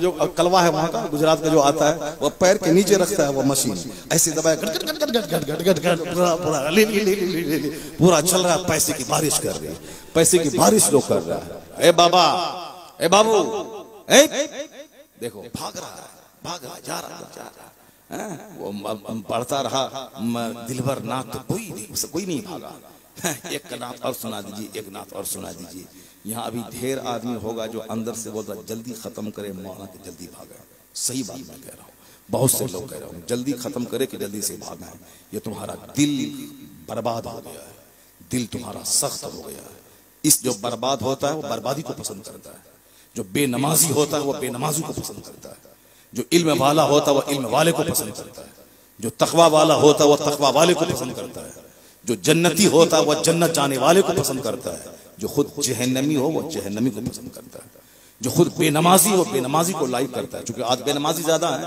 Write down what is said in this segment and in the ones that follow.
जो कलवा है वहाँ का, गुजरात का जो आता है, वो पैर के नीचे रखता है वो मशीन। ऐसे दबाया पूरा चल रहा है, पैसे की बारिश कर रही है। पैसे की बारिश लोग कर रहा है। ए बाबा, ए बाबू देखो, भाग रहा है, भाग रहा जा रहा जा रहा वो पढ़ता रहा दिलभर ना तो कोई नहीं कोई नहीं भागा। एक नाथ और सुना दीजिए, एक नाथ और सुना दीजिए। यहाँ अभी ढेर आदमी होगा जो अंदर से बोलता जल्दी खत्म करे, मौलाना के जल्दी भागा सही बात मैं कह रहा हूँ। बहुत से लोग कह रहा हूँ जल्दी खत्म करे कि जल्दी से भागा ये तुम्हारा दिल बर्बाद हो गया है। दिल तुम्हारा सख्त हो गया है। इस जो बर्बाद होता है, वो बर्बादी को पसंद करता है। जो बेनमाजी होता है, वो बेनमाजी को पसंद करता है। जो इल्म वाला होता है, वो इल्म वाले को पसंद करता है। जो तकवा वाला होता है, वो तकवा वाले को पसंद करता है। जो जन्नती होता है, वो जन्नत जाने वाले को पसंद करता है। जो खुद जहन्नमी हो वह जहन्नमी को पसंद करता है। जो खुद बेनमाजी हो, बेनमाजी को लाइक करता है। क्योंकि आज बेनमाजी ज़्यादा है,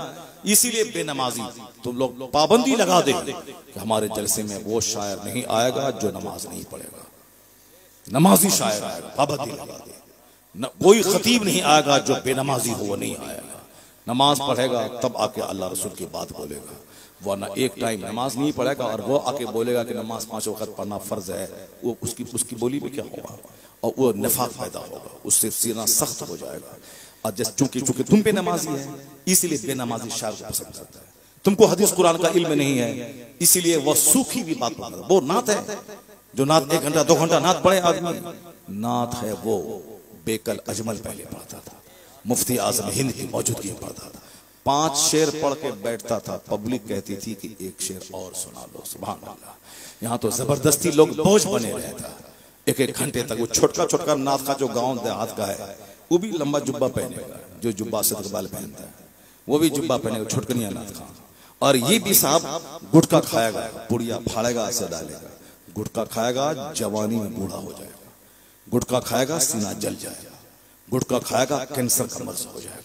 इसीलिए बेनमाजी। तुम लोग पाबंदी लगा दे कि हमारे जलसे में वो शायर नहीं आएगा जो नमाज़ नहीं पढ़ेगा। नमाजी शायर आएगा, पाबंदी लगा दे। कोई खतीब नहीं आएगा जो बेनमाजी हो, वो नहीं आएगा। नमाज़ पढ़ेगा, तब आके अल्लाह रसूल की बात बोलेगा। वरना एक टाइम नमाज़ नहीं पढ़ेगा और वो आके बोलेगा कि नमाज़ पाँच वक्त पढ़ना फ़र्ज़ है। वो उसकी उसकी बोली में क्या होगा? और वो नफाक पैदा होगा। उससे सीना सख्त हो जाएगा। और जैसे चूँकि चूँकि तुम पे नमाजी है इसीलिए बेनमाजी शायर को पसंद करता है। तुमको हदीस कुरान का इल्म नहीं है इसीलिए वह सूखी भी बात वो नात है जो नात एक घंटा दो घंटा नात पढ़े आदमी। नात है वो बेकल अजमल पहले पढ़ता था। मुफ्ती आज़म हिंद की मौजूदगी में पढ़ता था। पाँच शेर पढ़ के बैठता था। पब्लिक कहती थी कि एक शेर और सुना लो सुबह यहाँ तो ज़बरदस्ती लोग बोझ बने रहता एक एक घंटे तक वो छोटका छोटका नाथ का जो गाँव देहात का है, वो भी लंबा जुब्बा पहनेगा जो जुब्बा से बाल पहनता है। वो भी जुब्बा पहनेगा छोटकनिया नाथ का। और ये भी साहब गुटका खाएगा पुड़िया फाड़ेगा ऐसे डालेगा। गुटका खाएगा, जवानी में बूढ़ा हो जाएगा। गुटका खाएगा, सीना जल जाएगा। गुटका खाएगा, कैंसर का मर्ज हो जाएगा।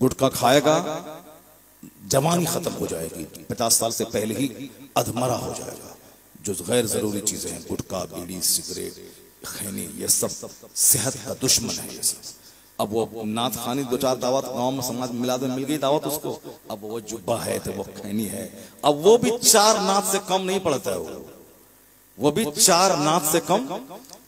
गुटखा खाएगा, जवानी खत्म हो जाएगी। पचास साल से पहले ही अधमरा हो जाएगा। जो गैर ज़रूरी चीज़ें हैं, गुटखा, बीड़ी, सिगरेट, खैनी, ये सब सेहत का दुश्मन है ये सब। अब वो नाथ खानी दो चार दावत गाँव में समाज मिला मिल गई दावत उसको। अब वो जुब्बा है तो वो खैनी है। अब वो भी चार नाथ से कम नहीं पड़ता है वो। वो भी चार नाथ से कम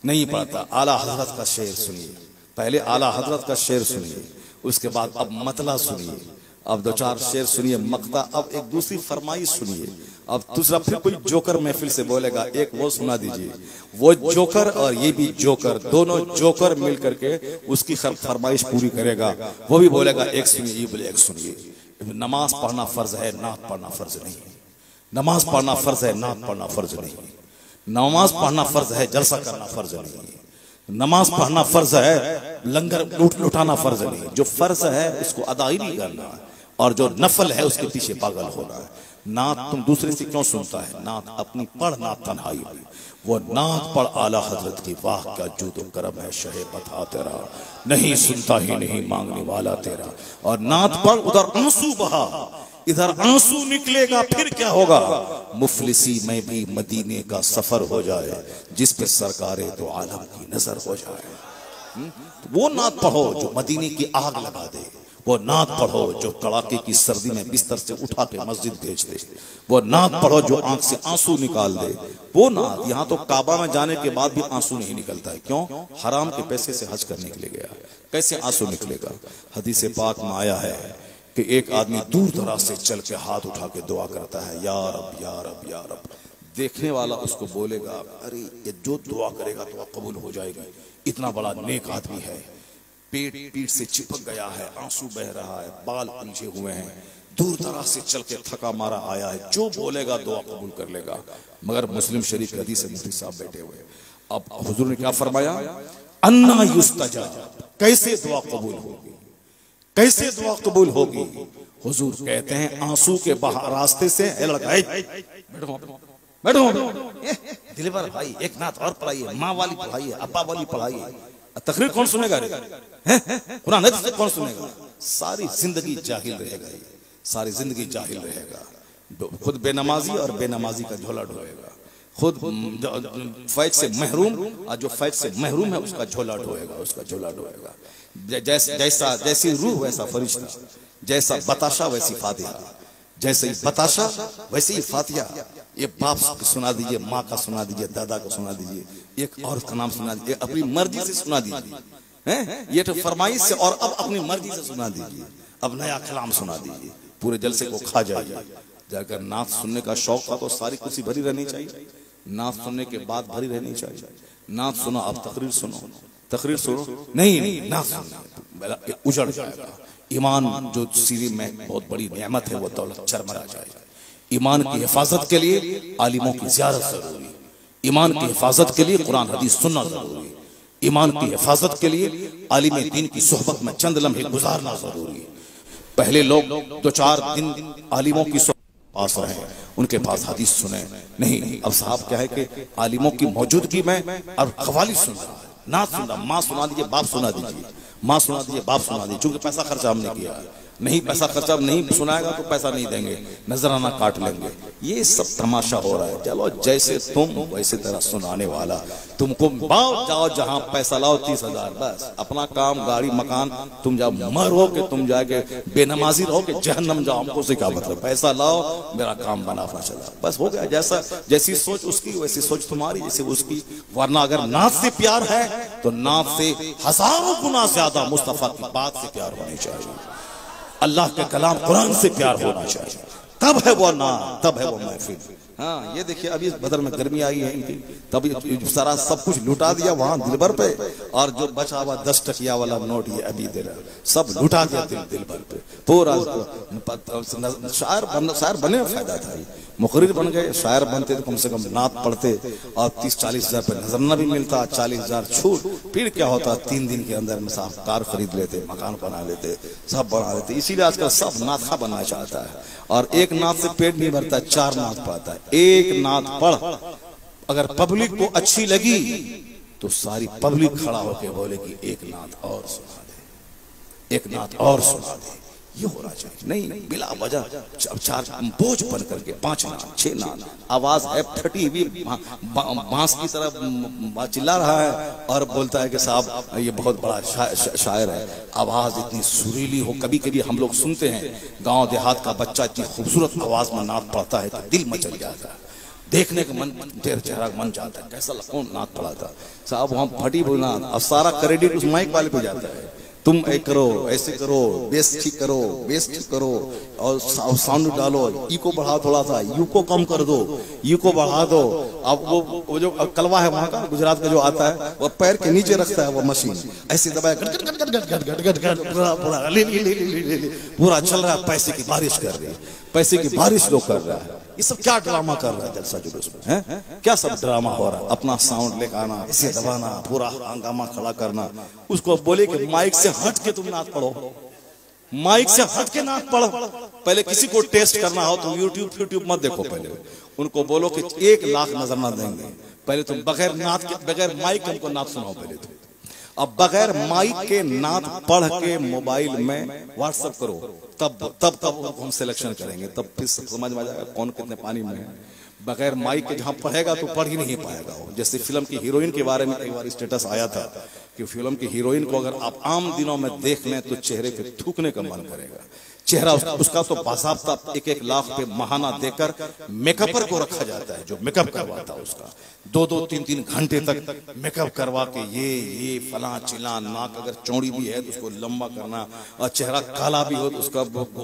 नहीं पड़ता आला हज़रत का शेर सुनिए। पहले आला हज़रत का शेर सुनिए। उसके बाद अब मतला सुनिए। अब दो चार शेर सुनिए मकता अब एक दूसरी फरमाइश सुनिए। अब दूसरा फिर कोई जोकर महफिल से बोलेगा, एक वो सुना दीजिए। वो जोकर और ये भी जोकर, दोनों जोकर मिल करके उसकी फरमाइश पूरी करेगा। वो भी बोलेगा, एक सुनिए, ये बोले, एक सुनिए। नमाज़ पढ़ना फ़र्ज़ है, नात पढ़ना फ़र्ज़ नहीं नमाज़ पढ़ना फ़र्ज़ है, नात पढ़ना फ़र्ज़ नहीं नमाज़ पढ़ना फ़र्ज़ है, जलसा करना फ़र्ज़ नहीं नमाज़ पढ़ना फ़र्ज़ है, लंगर लूट लुटाना फ़र्ज़ नहीं। जो फ़र्ज़ है, उसको अदा ही नहीं करना। और जो नफल है, उसके पीछे पागल होना है। नात तुम दूसरे से क्यों सुनता है? नात अपनी पढ़, नात तन्हाई में। वो नात पढ़ आला हज़रत की वाह, क्या जूदो करम है, शहे बता तेरा। नहीं सुनता ही नहीं मांगने वाला तेरा। और नात पढ़, उधर आँसू बहा। इधर आँसू निकलेगा, फिर क्या होगा? मुफलिसी में भी मदीने का सफ़र हो जाए, जिस पे सरकारे तो आलम की नज़र हो जाए। हम्म? वो नात पढ़ो जो मदीने की आग लगा दे। वो नात पढ़ो जो कड़ाके की सर्दी में बिस्तर से उठा के मस्जिद भेज दे। वो नात पढ़ो जो आँख से आँसू निकाल दे। वो नात यहाँ तो काबा में जाने के बाद भी आँसू नहीं निकलता है। क्यों? हराम के पैसे से हज करने के लिए गया। कैसे आँसू निकलेगा? हदीस पाक में आया है कि एक आदमी दूर दराज से चल के हाथ उठा के दुआ करता है यार अब यार अब यार रब। देखने वाला उसको बोलेगा, अरे, ये जो दुआ करेगा दुआ कबूल हो जाएगी। इतना बड़ा नेक आदमी है। पेट, पीठ से चिपक गया है, आँसू बह रहा है, बाल उलझे हुए हैं। दूर दराज से चल के थका मारा आया है। जो बोलेगा, दुआ कबूल कर लेगा। मगर मुस्लिम शरीफ हदीस से मुफ्ती साहब बैठे हुए। अब हुजूर ने क्या फरमाया? अन्ना युस्तजा। कैसे दुआ कबूल होगी? कैसे दुआ कबूल होगी? हुजूर कहते हैं, आँसू के रास्ते से बैठो भाई, एक नाथ और पढ़ाइए, माँ वाली पढ़ाइए, अब्बा वाली पढ़ाइए। तकरीर कौन सुनेगा कुरान कौन सुनेगा? सारी ज़िंदगी जाहिल रहेगा सारी ज़िंदगी जाहिल रहेगा। खुद बेनमाजी और बेनमाजी का झोला ढोएगा। खुद फैज से महरूम और जो फैज से महरूम है उसका झोला ढोएगा उसका झोला ढोएगा जैसा जैसा रूह वैसा फरिश्ता जैसा बताशा वैसी फातिहा जैसे ही बताशा वैसे ही फातिहा ये बाप को सुना दीजिए माँ का सुना दीजिए दादा को सुना दीजिए एक औरत का नाम सुना दीजिए अपनी मर्ज़ी से सुना दीजिए हैं ये तो फरमाइश से और अब अपनी मर्ज़ी से सुना दीजिए अब नया कलाम सुना दीजिए पूरे जलसे को खा जाइए जाकर नाथ सुनने का शौक था तो सारी कुर्सी भरी रहनी चाहिए नाथ सुनने के बाद भरी रहनी चाहिए। नाथ सुनो अब तकरीर सुनो। तकरीर सुनो? नहीं नहीं सुनो। उजड़ जाएगा। ईमान जो सीरी में बहुत बड़ी नेमत है वो दौलत चरमरा जाएगा। ईमान की हिफाजत के लिए आलिमों की जियारत ज़रूरी। ईमान की हिफाजत के लिए कुरान हदीस सुनना ज़रूरी। ईमान की हिफाजत के लिए आलिम दीन की सोहबत में चंद लम्हे गुजारना ज़रूरी। पहले लोग दो चार दिन आलिमों की पास रहे। उनके पास हदीस सुने। नहीं, अब साहब क्या है कि आलिमों की मौजूदगी में अब खवाली सुन रहा ना सुन रहा माँ सुना दीजिए, बाप सुना दीजिए। माँ सुना दीजिए, बाप सुना दीजिए, चूँकि पैसा खर्चा हमने किया है। नहीं, पैसा खर्चा नहीं सुनाएगा तो पैसा नहीं देंगे, नजराना काट लेंगे। ये सब तमाशा हो रहा है। चलो, जैसे तुम, वैसे तरह सुनाने वाला। तुमको बाओ जाओ जहाँ पैसा लाओ, तीस हज़ार, बस। अपना काम, गाड़ी, मकान, तुम जाओ मर हो के तुम जाके बेनमाजी रहो के जहन्नम जाओ, हमको से क्या मतलब? पैसा लाओ, मेरा काम बनाना चला। बस हो गया, जैसा, जैसी सोच उसकी, वैसी सोच तुम्हारी, जैसे उसकी। वरना अगर नाथ से प्यार है तो नाथ से हज़ारों गुना ज़्यादा मुस्तफ़ा की बात से प्यार होनी चाहिए। अल्लाह के कलाम कुरान से प्यार होना चाहिए। तब है वो ना, तब है वो महफिल। हाँ ये देखिए, अभी बदर में गर्मी आई है इनकी। तभी सारा सब कुछ लुटा दिया वहाँ दिलबर पे। और जो बचा हुआ दस टकिया वाला नोट ये अभी दे रहा सब लुटा दिया दिल दिलबर पे। पूरा शायर बन, शायर बने फ़ायदा था मुखरिर बन गए, शायर बनते तो कम से कम नात पढ़ते। और तीस, चालीस हज़ार पे नजरना भी मिलता, चालीस हज़ार छूट। फिर क्या होता, तीन दिन के अंदर में साहब कार खरीद लेते, मकान बना लेते, सब बना लेते। इसीलिए आजकल सब नाथा बनना चाहता है। और एक नाथ से पेट नहीं भरता, चार नाथ पढ़ता है। एक नाथ पढ़। अगर पब्लिक को अच्छी लगी तो सारी पब्लिक खड़ा होकर बोले कि एक नाथ और सुना दे। एक नाथ और सुना दे। ये होना चाहिए नहीं बिला वजह। चार बोझ बन करके पाँच नाथ छह नाथ आवाज़ है फटी हुई। बाँस की तरह चिल्ला रहा है और बोलता है कि साहब, ये बहुत बड़ा शायर है। आवाज़ इतनी सुरीली हो। कभी कभी हम लोग सुनते हैं, गाँव देहात का बच्चा इतनी खूबसूरत आवाज़ में नाथ पढ़ता है तो दिल मचल जाता है। देखने का मन तेरा चेहरा मन जाता है। कैसा कौन नाथ पढ़ा था साहब, वहाँ फटी बोलना, अब सारा क्रेडिट उस माइक वाले पे जाता है। तुम ऐ करो, ऐसे करो बेस ठीक करो ठीक करो। और साउंड डालो, ई को बढ़ा थोड़ा सा, यू को कम कर दो, यू को बढ़ा दो। अब वो वो जो कलवा है वहाँ का, गुजरात का जो आता है, वो पैर के नीचे रखता है वो मशीन। ऐसे पूरा पूरा चल रहा है, पैसे की बारिश कर रही है। पैसे की बारिश लोग कर रहा है। ये सब क्या ड्रामा कर रहा है? जलसा जुलूस में, है? क्या सब ड्रामा हो रहा है? अपना साउंड लेकर आना, इसे दबाना, पूरा हंगामा खड़ा करना। उसको बोले कि माइक से हट के तुम नाच पढ़ो। माइक से हट के नाच पढ़ो। पहले किसी को टेस्ट करना हो तो यूट्यूब यूट्यूब मत देखो पहले। उनको बोलो कि एक लाख नज़र ना देंगे। पहले तुम बगैर नाथ के, बगैर माइक हमको नाथ सुनाओ पहले तुम। अब बगैर माइक के नाथ पढ़ के मोबाइल में व्हाट्सएप करो। तब तब तब हम सिलेक्शन करेंगे। तब फिर समझ में आ जाएगा कौन कितने पानी में है। बगैर माइक के जहाँ पढ़ेगा तो पढ़ ही नहीं पाएगा वो। जैसे फ़िल्म की हीरोइन के बारे में एक बार स्टेटस आया था कि फ़िल्म की हीरोइन को अगर आप आम दिनों में देख लें तो चेहरे पे थूकने का मन करेगा। चेहरा उसका, उसका तो बाजाबता एक एक लाख पे महाना देकर मेकअपर को रखा जाता है जो मेकअप करवाता है उसका। दो दो तीन तीन घंटे तक मेकअप करवा के ये ये फला चिला नाक अगर चौड़ी भी है तो उसको लंबा करना और चेहरा काला भी हो तो उसका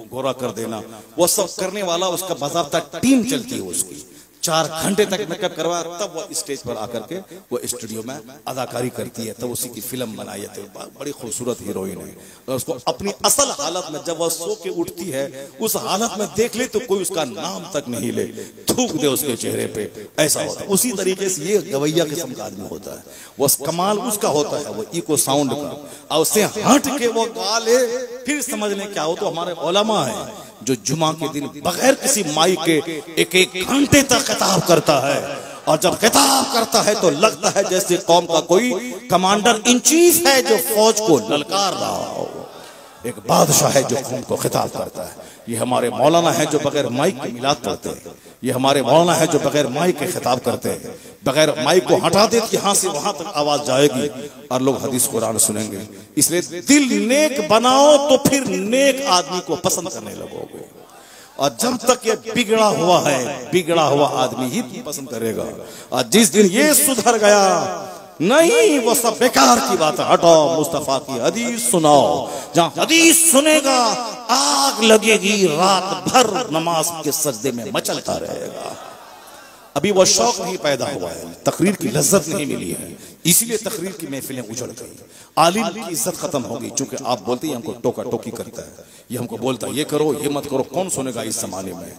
गोरा कर देना। वो सब करने वाला उसका बाजाबता टीम चलती है उसकी। चार घंटे तक मेकअप करवा, तब वो स्टेज पर आकर के वो स्टूडियो में अदाकारी करती है, तब उसी की फ़िल्म बनाई जाती है बड़ी खूबसूरत हीरोइन है। और उसको अपनी असल हालत में जब वह सो के उठती है, उस हालत में देख ले तो कोई उसका नाम तक नहीं ले। थूक दे उसके चेहरे पे। ऐसा होता है। उसी तरीके से ये गवैया किस्म का आदमी होता है। वो कमाल उसका होता है, वो इको साउंड का। और उससे हट के वो गा ले, फिर समझ ले क्या हो तो हमारे ओलमा है। जो जुमा के दिन बगैर किसी माई के एक एक घंटे तक खिताब करता है। और जब खिताब करता है तो लगता है जैसे कौम का कोई कमांडर इन चीफ है जो फौज को ललकार रहा हो। एक बादशाह है जो कौम को खिताब करता है। ये हमारे मौलाना है जो बगैर माइक के मिलाद पढ़ते हैं। ये हमारे मौलाना है जो बगैर माइक के खिताब करते हैं। बगैर माइक को हटा दे यहाँ से वहाँ तक आवाज़ जाएगी और लोग हदीस कुरान सुनेंगे। इसलिए दिल नेक बनाओ तो फिर नेक आदमी को पसंद करने लगोगे। और जब तक ये बिगड़ा हुआ है, बिगड़ा हुआ आदमी ही पसंद करेगा। और जिस दिन ये सुधर गया, नहीं, वो सब बेकार की बात है। हटो मुस्तफ़ा की हदीस सुनाओ। जहाँ हदीस सुनेगा आग लगेगी, रात भर नमाज़ के सजदे में मचलता रहेगा। अभी वो शौक नहीं पैदा हुआ है, तकरीर की लज्जत नहीं मिली है, इसीलिए तकरीर की महफिलें उजड़ गई। आलिम की इज़्ज़त खत्म हो गई, चूँकि आप बोलते हैं, हमको टोका टोकी करता है। ये हमको बोलता है, ये करो, ये मत करो, कौन सुनेगा इस जमाने में?